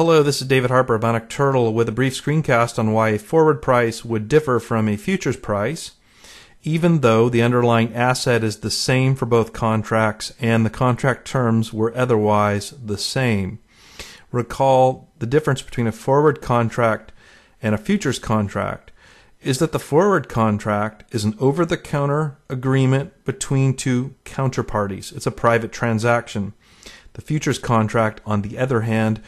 Hello, this is David Harper of Bionic Turtle with a brief screencast on why a forward price would differ from a futures price, even though the underlying asset is the same for both contracts and the contract terms were otherwise the same. Recall the difference between a forward contract and a futures contract is that the forward contract is an over the counter agreement between two counterparties. It's a private transaction. The futures contract, on the other hand,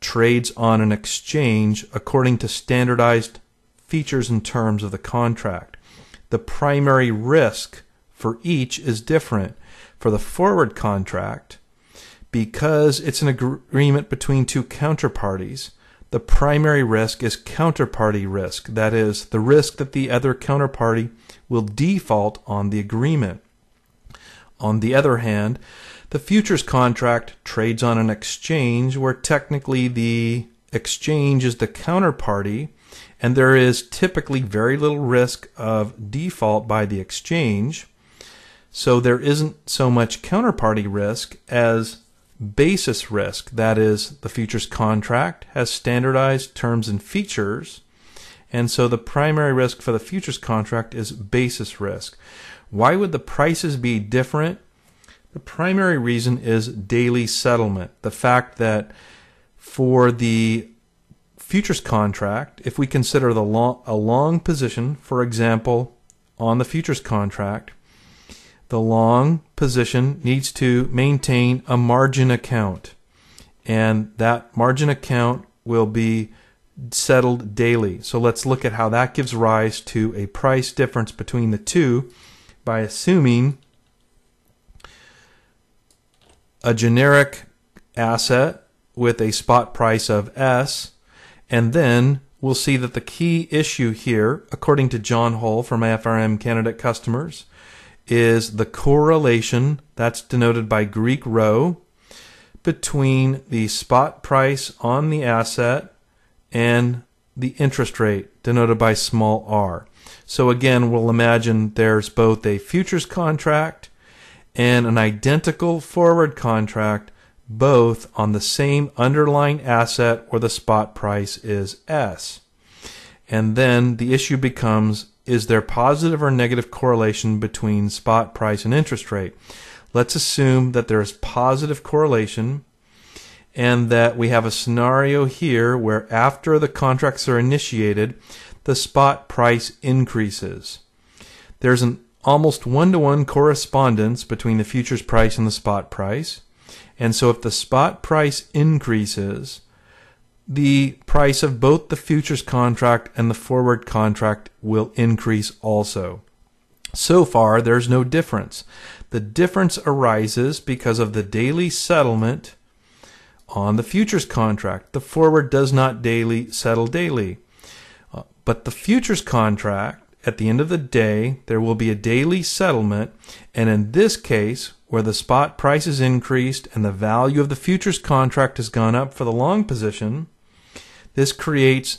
trades on an exchange according to standardized features and terms of the contract. The primary risk for each is different. For the forward contract, because it's an agreement between two counterparties, the primary risk is counterparty risk. That is, the risk that the other counterparty will default on the agreement. On the other hand, the futures contract trades on an exchange where technically the exchange is the counterparty and there is typically very little risk of default by the exchange. So there isn't so much counterparty risk as basis risk. That is, the futures contract has standardized terms and features. And so the primary risk for the futures contract is basis risk. Why would the prices be different? The primary reason is daily settlement. The fact that for the futures contract, if we consider the long, a long position, for example, on the futures contract, the long position needs to maintain a margin account. And that margin account will be settled daily. So let's look at how that gives rise to a price difference between the two by assuming a generic asset with a spot price of S, and then we'll see that the key issue here, according to John Hull from AFRM candidate customers, is the correlation, that's denoted by Greek rho, between the spot price on the asset and the interest rate, denoted by small r. So again, we'll imagine there's both a futures contract and an identical forward contract both on the same underlying asset where the spot price is S. And then the issue becomes is there positive or negative correlation between spot price and interest rate? Let's assume that there is positive correlation and that we have a scenario here where after the contracts are initiated, the spot price increases. There's an almost one to one correspondence between the futures price and the spot price. And so if the spot price increases, the price of both the futures contract and the forward contract will increase also. So far, there's no difference. The difference arises because of the daily settlement on the futures contract. The forward does not daily settle daily. Uh, but the futures contract at the end of the day, there will be a daily settlement, and in this case, where the spot price is increased and the value of the futures contract has gone up for the long position, this creates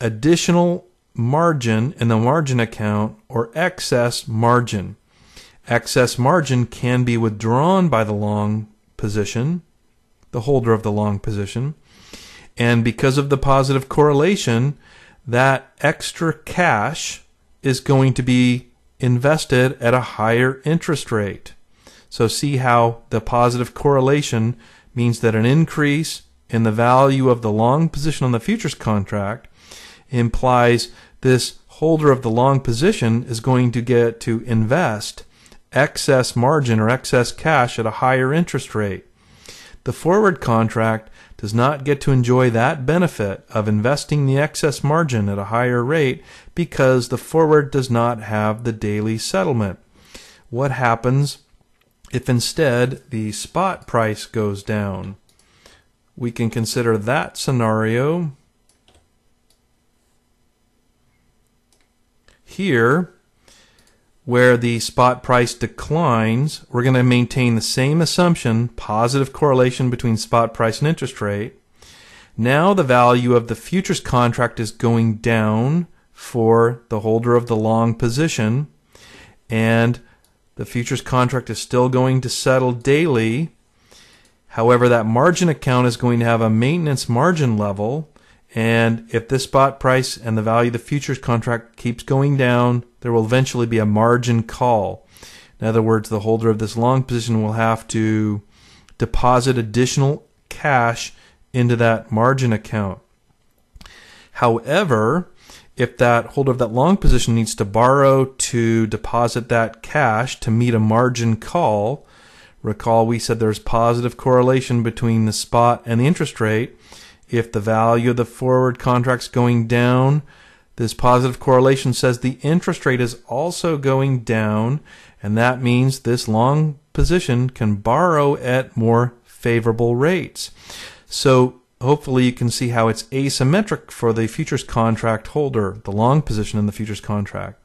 additional margin in the margin account or excess margin. Excess margin can be withdrawn by the long position, the holder of the long position, and because of the positive correlation, that extra cash is going to be invested at a higher interest rate. So see how the positive correlation means that an increase in the value of the long position on the futures contract implies this holder of the long position is going to get to invest excess margin or excess cash at a higher interest rate. The forward contract does not get to enjoy that benefit of investing the excess margin at a higher rate because the forward does not have the daily settlement. What happens if instead the spot price goes down? We can consider that scenario. Here, where the spot price declines, we're going to maintain the same assumption, positive correlation between spot price and interest rate. Now the value of the futures contract is going down for the holder of the long position, and the futures contract is still going to settle daily. However, that margin account is going to have a maintenance margin level. And if this spot price and the value of the futures contract keeps going down, there will eventually be a margin call. In other words, the holder of this long position will have to deposit additional cash into that margin account. However, if that holder of that long position needs to borrow to deposit that cash to meet a margin call, recall we said there's positive correlation between the spot and the interest rate. If the value of the forward contract's going down, this positive correlation says the interest rate is also going down, and that means this long position can borrow at more favorable rates. So hopefully you can see how it's asymmetric for the futures contract holder, the long position in the futures contract.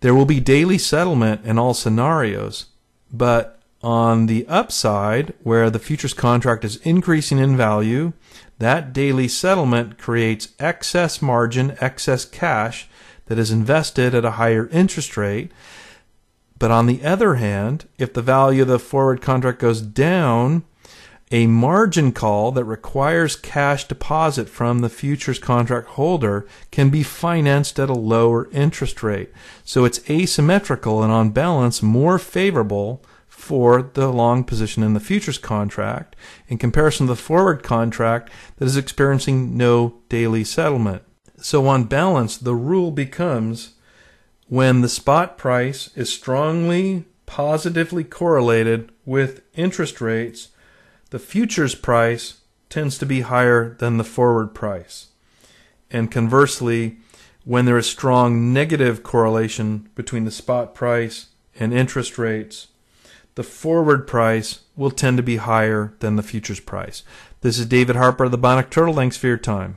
There will be daily settlement in all scenarios, but on the upside, where the futures contract is increasing in value, that daily settlement creates excess margin, excess cash that is invested at a higher interest rate. But on the other hand, if the value of the forward contract goes down, a margin call that requires cash deposit from the futures contract holder can be financed at a lower interest rate. So it's asymmetrical and on balance more favorable for the long position in the futures contract in comparison to the forward contract that is experiencing no daily settlement. So on balance, the rule becomes when the spot price is strongly positively correlated with interest rates, the futures price tends to be higher than the forward price. And conversely, when there is strong negative correlation between the spot price and interest rates, the forward price will tend to be higher than the futures price. This is David Harper of the Bionic Turtle. Thanks for your time.